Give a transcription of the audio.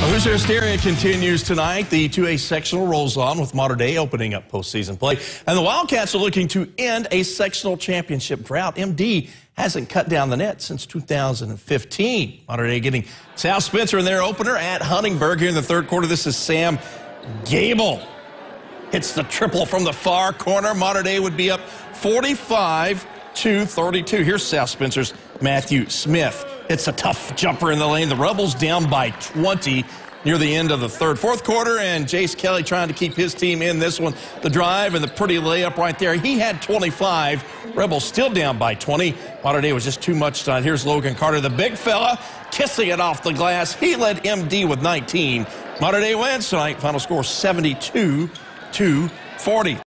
Hoosier Hysteria continues tonight. The 2A sectional rolls on with Mater Dei opening up postseason play. And the Wildcats are looking to end a sectional championship drought. MD hasn't cut down the net since 2015. Mater Dei getting South Spencer in their opener at Huntingburg here in the third quarter. This is Sam Gable. Hits the triple from the far corner. Mater Dei would be up 45 to 32. Here's South Spencer's Matthew Smith. It's a tough jumper in the lane. The Rebels down by 20 near the end of the third. Fourth quarter, and Jace Kelly trying to keep his team in this one. The drive and the pretty layup right there. He had 25. Rebels still down by 20. Mater Dei was just too much tonight. Here's Logan Carter, the big fella, kissing it off the glass. He led MD with 19. Mater Dei wins tonight. Final score 72 to 40.